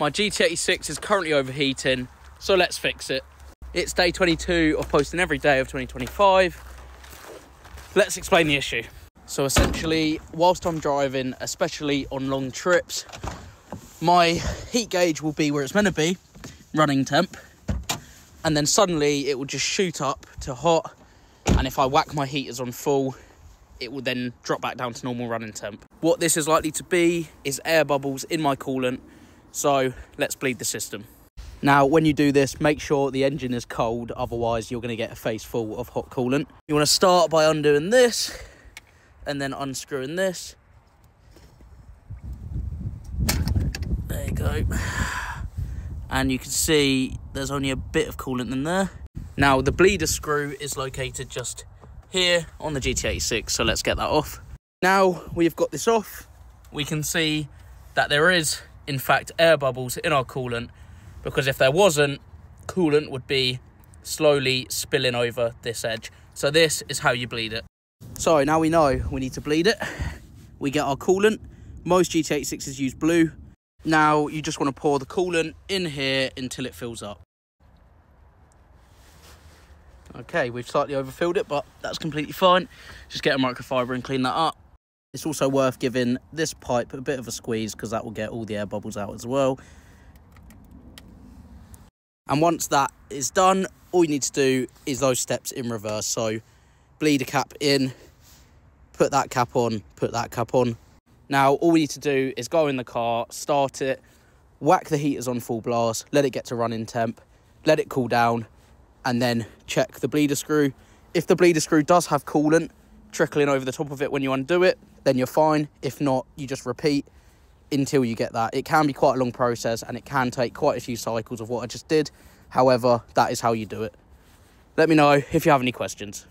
My GT86 is currently overheating, so let's fix it. It's day 22 of posting every day of 2025. Let's explain the issue. So essentially, whilst I'm driving, especially on long trips, my heat gauge will be where it's meant to be, running temp, and then suddenly it will just shoot up to hot, and if I whack my heaters on full, it will then drop back down to normal running temp. What this is likely to be is air bubbles in my coolant, so let's bleed the system. Now, when you do this, make sure the engine is cold, otherwise you're gonna get a face full of hot coolant. You wanna start by undoing this, and then unscrewing this. There you go. And you can see there's only a bit of coolant in there. Now, the bleeder screw is located just here on the GT86, so let's get that off. Now we've got this off, we can see that there is, in fact, air bubbles in our coolant, because if there wasn't, coolant would be slowly spilling over this edge. So this is how you bleed it. So now we know we need to bleed it. We get our coolant. Most GT86s use blue. Now you just want to pour the coolant in here until it fills up. Okay, we've slightly overfilled it, but that's completely fine. Just get a microfiber and clean that up. It's also worth giving this pipe a bit of a squeeze because that will get all the air bubbles out as well. And once that is done, all you need to do is those steps in reverse. So bleeder cap in, put that cap on, put that cap on. Now, all we need to do is go in the car, start it, whack the heaters on full blast, let it get to running temp, let it cool down, and then check the bleeder screw. If the bleeder screw does have coolant trickling over the top of it when you undo it, then you're fine. If not, you just repeat until you get that. It can be quite a long process and it can take quite a few cycles of what I just did. However, that is how you do it. Let me know if you have any questions.